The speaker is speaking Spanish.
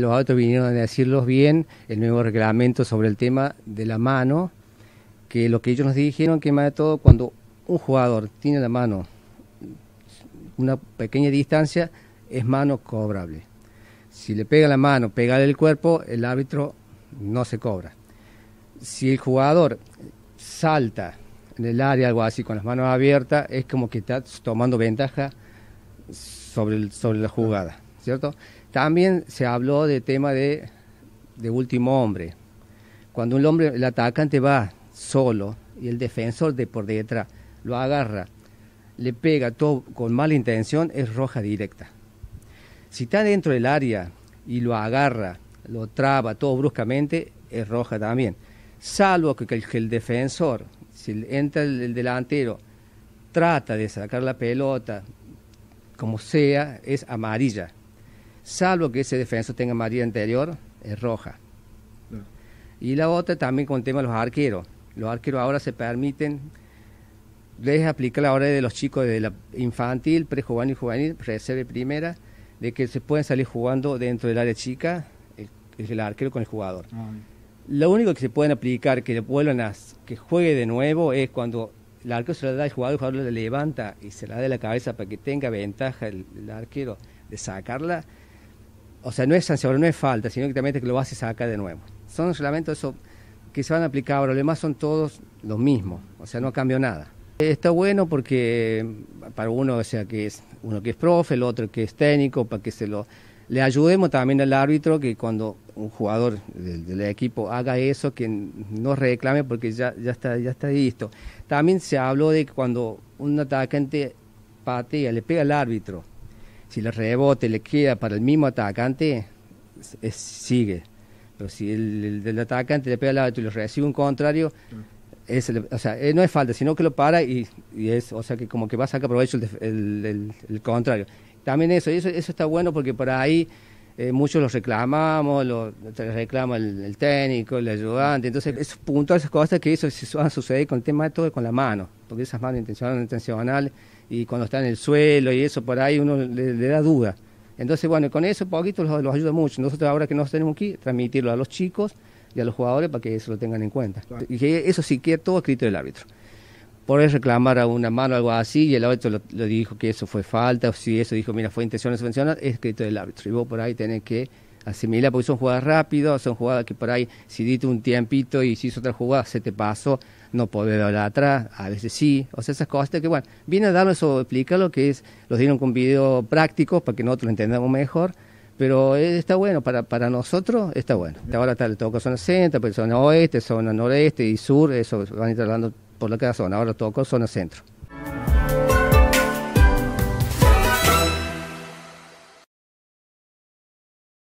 Los otros vinieron a decirlos bien, el nuevo reglamento sobre el tema de la mano, que lo que ellos nos dijeron que más de todo cuando un jugador tiene la mano una pequeña distancia, es mano cobrable. Si le pega la mano, pega el cuerpo, el árbitro no se cobra. Si el jugador salta en el área, algo así, con las manos abiertas, es como que está tomando ventaja sobre, sobre la jugada, ¿cierto? También se habló de tema de, de último hombre. Cuando un hombre, el atacante va solo y el defensor de por detrás lo agarra, le pega todo con mala intención, es roja directa. Si está dentro del área y lo agarra, lo traba todo bruscamente, es roja también. Salvo que, el, defensor, si entra el, delantero, trata de sacar la pelota, como sea, es amarilla. Salvo que ese defensor tenga amarilla anterior, es roja. Y la otra también con el tema de los arqueros. Los arqueros ahora se permiten, les aplica la hora de los chicos de la infantil, prejuvenil, juvenil, reserva primera, de que se pueden salir jugando dentro del área chica, el, el arquero con el jugador. Ah, Lo único que se pueden aplicar, que vuelvan a que juegue de nuevo, es cuando el arquero se la da al jugador, el jugador le levanta y se la da de la cabeza para que tenga ventaja el, arquero de sacarla. O sea, no es sanción, no es falta, sino que también que lo hace sacar de nuevo. Son solamente eso que se van a aplicar ahora, los demás son todos los mismos, o sea, no cambió nada. Está bueno porque para uno, o sea, que es uno que es profe, el otro que es técnico, para que se lo le ayudemos también al árbitro que cuando un jugador del, equipo haga eso, que no reclame porque ya, ya, está, ya está listo. También se habló de que cuando un atacante patea, le pega al árbitro, si le rebote, le queda para el mismo atacante, sigue. Pero si el, del atacante le pega al árbitro y le recibe un contrario, es, o sea, eh, no es falta, sino que lo para y, es, o sea, que como que va a sacar provecho el, el, contrario. También eso, eso, eso está bueno porque por ahí eh, muchos los reclamamos, lo, reclama el, técnico, el ayudante, entonces esos puntos, esas cosas que eso van a suceder con el tema de todo con la mano, porque esas manos intencionales, intencionales, y cuando está en el suelo y eso por ahí uno le, da duda. Entonces, bueno, con eso poquito los, los ayuda mucho. Nosotros ahora que nos tenemos aquí, transmitirlo a los chicos, y a los jugadores para que eso lo tengan en cuenta. Y que eso sí que todo escrito del árbitro. Por eso reclamar a una mano o algo así y el árbitro lo, dijo que eso fue falta, o si eso dijo, mira, fue intención de subvencionar, es escrito del árbitro. Y vos por ahí tenés que asimilar, porque son jugadas rápidas, son jugadas que por ahí, si diste un tiempito y si hizo otra jugada, se te pasó, no podés dar atrás, a veces sí, o sea, esas cosas que, bueno, viene a darnos eso, explica lo que es, los dieron con video prácticos para que nosotros lo entendamos mejor pero está bueno, para, para nosotros está bueno. Ahora está, le toca zona centro, pues zona oeste, zona noreste y sur, eso van a ir hablando por la cada zona, ahora toca zona centro.